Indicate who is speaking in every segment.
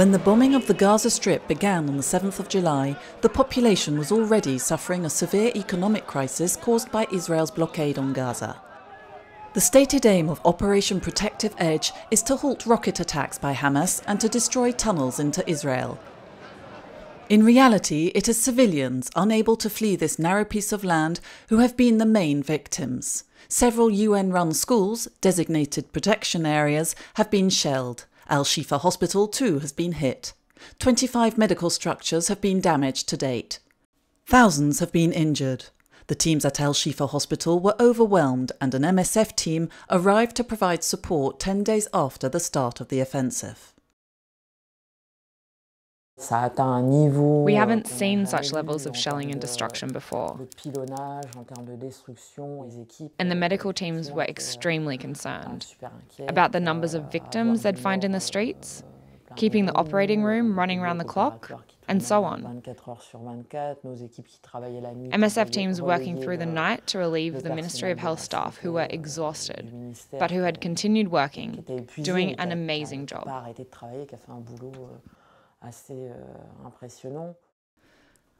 Speaker 1: When the bombing of the Gaza Strip began on the 7th of July, the population was already suffering a severe economic crisis caused by Israel's blockade on Gaza. The stated aim of Operation Protective Edge is to halt rocket attacks by Hamas and to destroy tunnels into Israel. In reality, it is civilians unable to flee this narrow piece of land who have been the main victims. Several UN run schools, designated protection areas, have been shelled. Al Shifa Hospital too has been hit. 25 medical structures have been damaged to date. Thousands have been injured. The teams at Al Shifa Hospital were overwhelmed and an MSF team arrived to provide support 10 days after the start of the offensive.
Speaker 2: We haven't seen such levels of shelling and destruction before. And the medical teams were extremely concerned about the numbers of victims they'd find in the streets, keeping the operating room running around the clock, and so on. MSF teams working through the night to relieve the Ministry of Health staff who were exhausted, but who had continued working, doing an amazing job.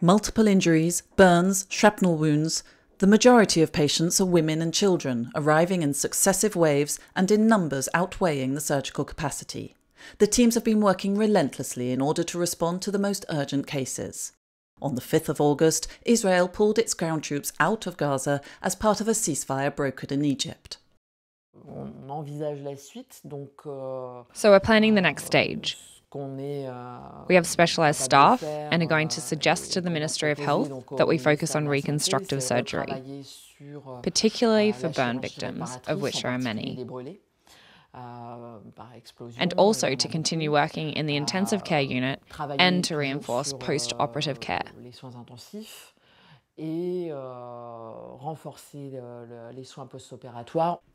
Speaker 1: Multiple injuries, burns, shrapnel wounds. The majority of patients are women and children, arriving in successive waves and in numbers outweighing the surgical capacity the teams have been working relentlessly in order to respond to the most urgent cases. On the 5th of August, Israel pulled its ground troops out of Gaza as part of a ceasefire brokered in Egypt.
Speaker 2: So we're planning the next stage. We have specialised staff and are going to suggest to the Ministry of Health that we focus on reconstructive surgery, particularly for burn victims, of which there are many and also to continue working in the intensive care unit and to reinforce post operative care.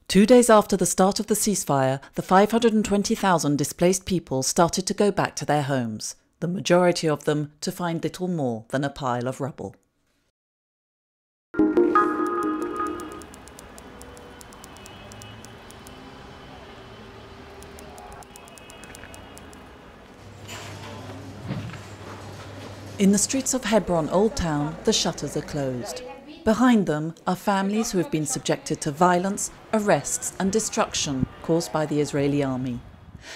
Speaker 1: Two days after the start of the ceasefire, the 520,000 displaced people started to go back to their homes, the majority of them to find little more than a pile of rubble. In the streets of Hebron Old Town, the shutters are closed. Behind them are families who have been subjected to violence, arrests and destruction caused by the Israeli army.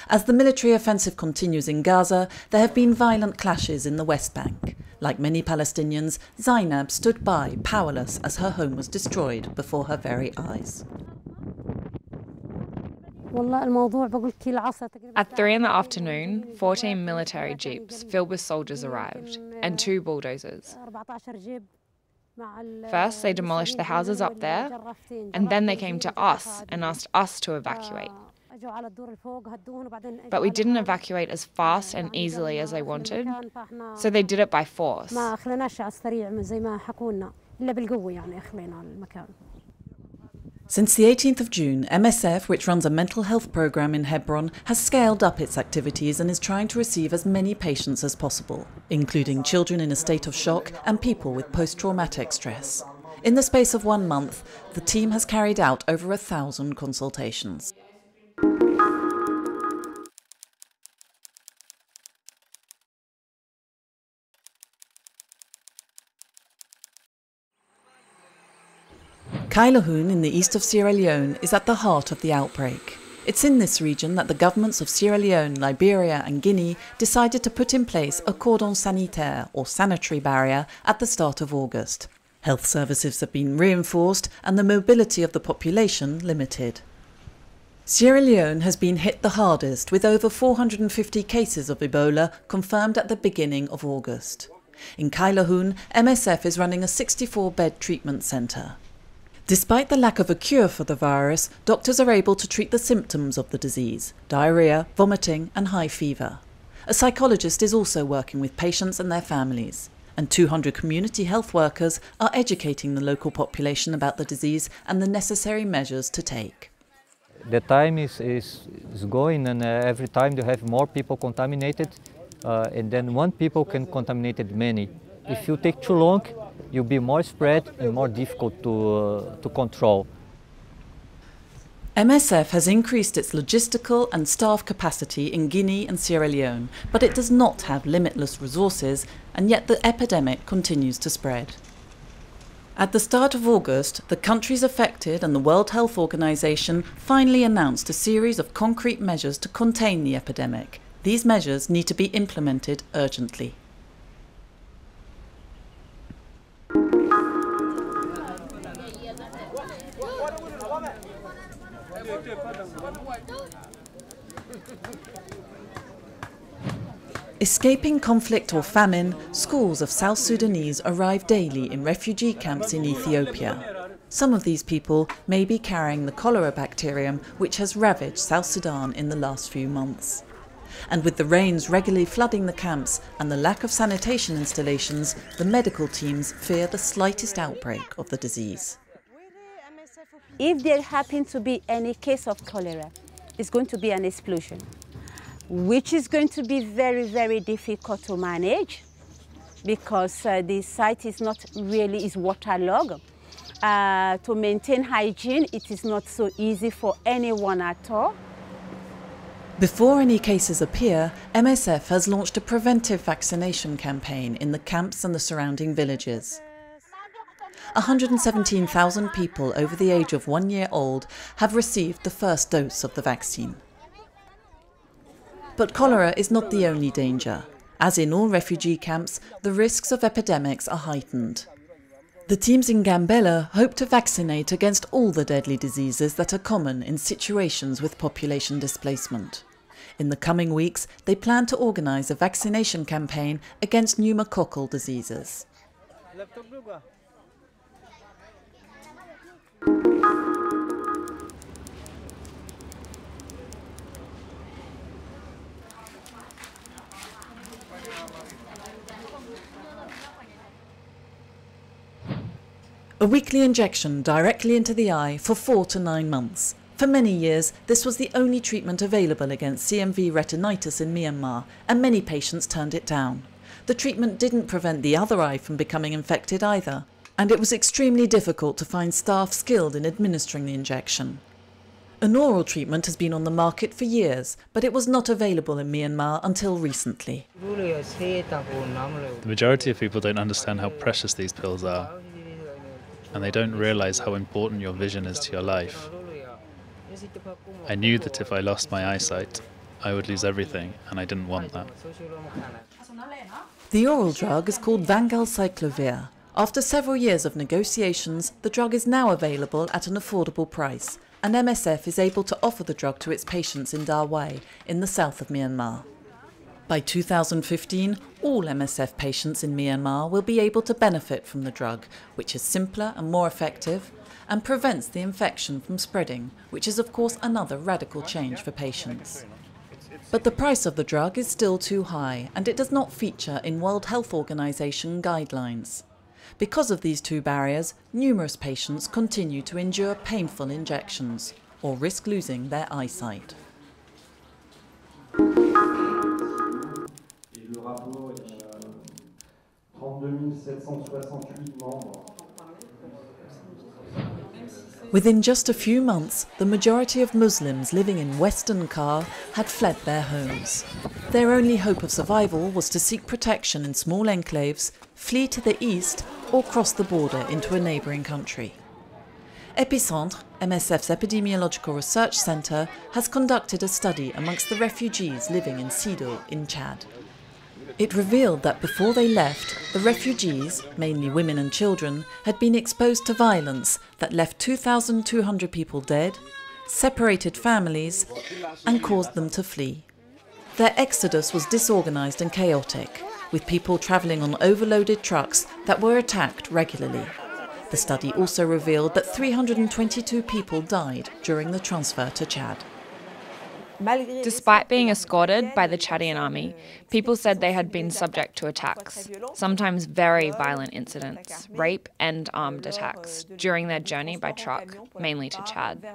Speaker 1: As the military offensive continues in Gaza, there have been violent clashes in the West Bank. Like many Palestinians, Zainab stood by, powerless, as her home was destroyed before her very eyes.
Speaker 2: At 3 in the afternoon, 14 military jeeps filled with soldiers arrived, and two bulldozers. First, they demolished the houses up there, and then they came to us and asked us to evacuate. But we didn't evacuate as fast and easily as they wanted, so they did it by force.
Speaker 1: Since the 18th of June, MSF, which runs a mental health program in Hebron, has scaled up its activities and is trying to receive as many patients as possible, including children in a state of shock and people with post-traumatic stress. In the space of one month, the team has carried out over a thousand consultations. Kailahun in the east of Sierra Leone is at the heart of the outbreak. It's in this region that the governments of Sierra Leone, Liberia and Guinea decided to put in place a cordon sanitaire or sanitary barrier at the start of August. Health services have been reinforced and the mobility of the population limited. Sierra Leone has been hit the hardest with over 450 cases of Ebola confirmed at the beginning of August. In Kailahun, MSF is running a 64-bed treatment centre. Despite the lack of a cure for the virus, doctors are able to treat the symptoms of the disease diarrhea, vomiting, and high fever. A psychologist is also working with patients and their families. And 200 community health workers are educating the local population about the disease and the necessary measures to take.
Speaker 3: The time is, is, is going, and uh, every time you have more people contaminated, uh, and then one people can contaminate many. If you take too long, you'll be more spread and more difficult to, uh, to control.
Speaker 1: MSF has increased its logistical and staff capacity in Guinea and Sierra Leone, but it does not have limitless resources, and yet the epidemic continues to spread. At the start of August, the countries affected and the World Health Organization finally announced a series of concrete measures to contain the epidemic. These measures need to be implemented urgently. Escaping conflict or famine, schools of South Sudanese arrive daily in refugee camps in Ethiopia. Some of these people may be carrying the cholera bacterium which has ravaged South Sudan in the last few months. And with the rains regularly flooding the camps and the lack of sanitation installations, the medical teams fear the slightest outbreak of the disease.
Speaker 4: If there happens to be any case of cholera, it's going to be an explosion which is going to be very, very difficult to manage because uh, the site is not really is waterlogged. Uh, to maintain hygiene, it is not so easy for anyone at all.
Speaker 1: Before any cases appear, MSF has launched a preventive vaccination campaign in the camps and the surrounding villages. 117,000 people over the age of one year old have received the first dose of the vaccine. But cholera is not the only danger. As in all refugee camps, the risks of epidemics are heightened. The teams in Gambela hope to vaccinate against all the deadly diseases that are common in situations with population displacement. In the coming weeks, they plan to organise a vaccination campaign against pneumococcal diseases. A weekly injection directly into the eye for four to nine months. For many years, this was the only treatment available against CMV retinitis in Myanmar, and many patients turned it down. The treatment didn't prevent the other eye from becoming infected either, and it was extremely difficult to find staff skilled in administering the injection. An oral treatment has been on the market for years, but it was not available in Myanmar until recently.
Speaker 5: The majority of people don't understand how precious these pills are and they don't realize how important your vision is to your life. I knew that if I lost my eyesight, I would lose everything, and I didn't want that.
Speaker 1: The oral drug is called Valganciclovir. After several years of negotiations, the drug is now available at an affordable price, and MSF is able to offer the drug to its patients in Dawei, in the south of Myanmar. By 2015, all MSF patients in Myanmar will be able to benefit from the drug, which is simpler and more effective and prevents the infection from spreading, which is of course another radical change for patients. But the price of the drug is still too high and it does not feature in World Health Organization guidelines. Because of these two barriers, numerous patients continue to endure painful injections or risk losing their eyesight. Within just a few months, the majority of Muslims living in Western CAR had fled their homes. Their only hope of survival was to seek protection in small enclaves, flee to the east, or cross the border into a neighbouring country. Epicentre, MSF's epidemiological research centre, has conducted a study amongst the refugees living in Sido in Chad. It revealed that before they left, the refugees, mainly women and children, had been exposed to violence that left 2,200 people dead, separated families, and caused them to flee. Their exodus was disorganised and chaotic, with people travelling on overloaded trucks that were attacked regularly. The study also revealed that 322 people died during the transfer to Chad.
Speaker 2: Despite being escorted by the Chadian army, people said they had been subject to attacks, sometimes very violent incidents, rape and armed attacks, during their journey by truck, mainly to Chad.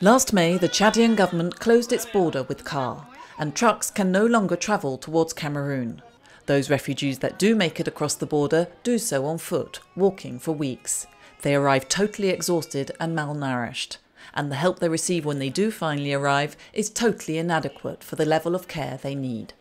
Speaker 1: Last May, the Chadian government closed its border with CAR, and trucks can no longer travel towards Cameroon. Those refugees that do make it across the border do so on foot, walking for weeks. They arrive totally exhausted and malnourished and the help they receive when they do finally arrive is totally inadequate for the level of care they need.